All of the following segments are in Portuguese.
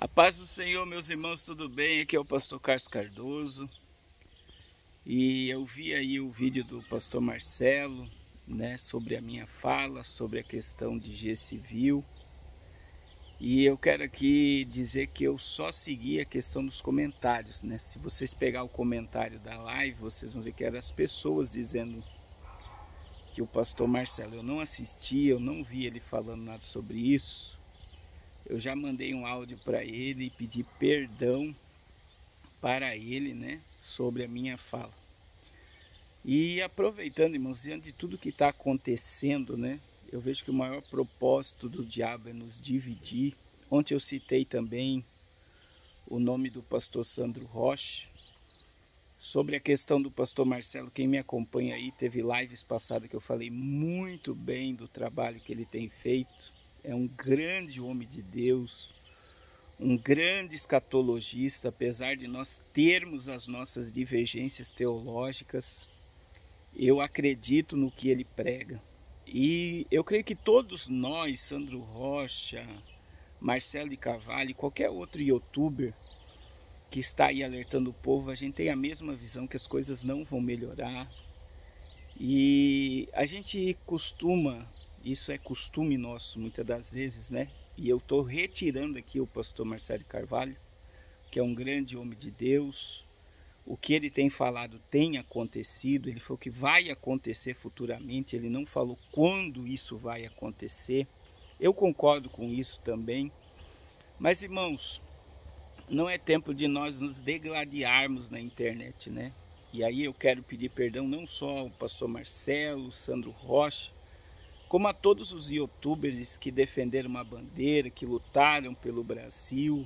A paz do Senhor, meus irmãos, tudo bem? Aqui é o pastor Carlos Cardoso. E eu vi aí o vídeo do pastor Marcelo, né, sobre a minha fala, sobre a questão de G civil. E eu quero aqui dizer que eu só segui a questão dos comentários, né? Se vocês pegar o comentário da live, vocês vão ver que eram as pessoas dizendo que o pastor Marcelo, eu não assisti, eu não vi ele falando nada sobre isso. Eu já mandei um áudio para ele e pedi perdão para ele, né, sobre a minha fala. E aproveitando, irmãos, diante de tudo que está acontecendo, né, eu vejo que o maior propósito do diabo é nos dividir. Ontem eu citei também o nome do pastor Sandro Rocha, Sobre a questão do pastor Marcelo, quem me acompanha aí, teve lives passadas que eu falei muito bem do trabalho que ele tem feito. É um grande homem de Deus, um grande escatologista, apesar de nós termos as nossas divergências teológicas. Eu acredito no que ele prega. E eu creio que todos nós, Sandro Rocha, Marcelo de Carvalho, qualquer outro youtuber, que está aí alertando o povo, a gente tem a mesma visão que as coisas não vão melhorar. E a gente costuma, isso é costume nosso muitas das vezes, né? E eu estou retirando aqui o pastor Marcelo Carvalho, que é um grande homem de Deus. O que ele tem falado tem acontecido, ele falou que vai acontecer futuramente, ele não falou quando isso vai acontecer. Eu concordo com isso também. Mas irmãos, não é tempo de nós nos degladiarmos na internet, né? E aí eu quero pedir perdão não só ao pastor Marcelo, Sandro Rocha, como a todos os youtubers que defenderam uma bandeira, que lutaram pelo Brasil.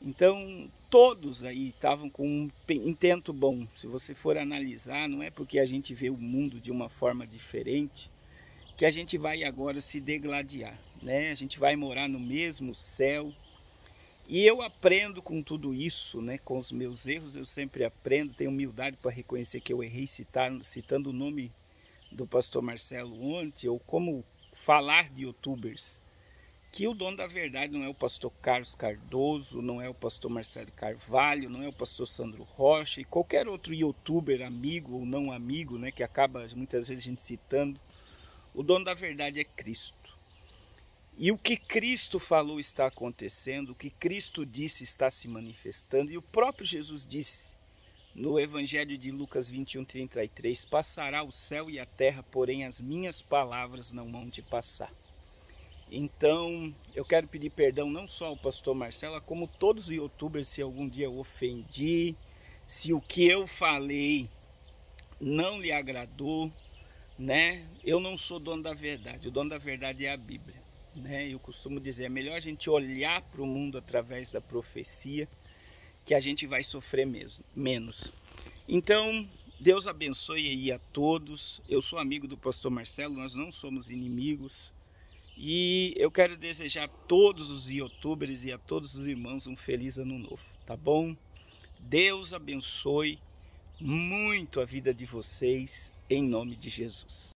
Então, todos aí estavam com um intento bom. Se você for analisar, não é porque a gente vê o mundo de uma forma diferente que a gente vai agora se degladiar, né? A gente vai morar no mesmo céu, e eu aprendo com tudo isso, né? com os meus erros eu sempre aprendo, tenho humildade para reconhecer que eu errei citar, citando o nome do pastor Marcelo ontem, ou como falar de youtubers, que o dono da verdade não é o pastor Carlos Cardoso, não é o pastor Marcelo Carvalho, não é o pastor Sandro Rocha e qualquer outro youtuber, amigo ou não amigo, né, que acaba muitas vezes a gente citando. O dono da verdade é Cristo. E o que Cristo falou está acontecendo, o que Cristo disse está se manifestando, e o próprio Jesus disse no Evangelho de Lucas 21, 33: Passará o céu e a terra, porém as minhas palavras não vão de passar. Então, eu quero pedir perdão não só ao pastor Marcelo, como todos os youtubers, se algum dia eu ofendi, se o que eu falei não lhe agradou, né? Eu não sou dono da verdade, o dono da verdade é a Bíblia. Né? Eu costumo dizer, é melhor a gente olhar para o mundo através da profecia, que a gente vai sofrer mesmo, menos. Então, Deus abençoe aí a todos. Eu sou amigo do pastor Marcelo, nós não somos inimigos. E eu quero desejar a todos os youtubers e a todos os irmãos um feliz ano novo, tá bom? Deus abençoe muito a vida de vocês, em nome de Jesus.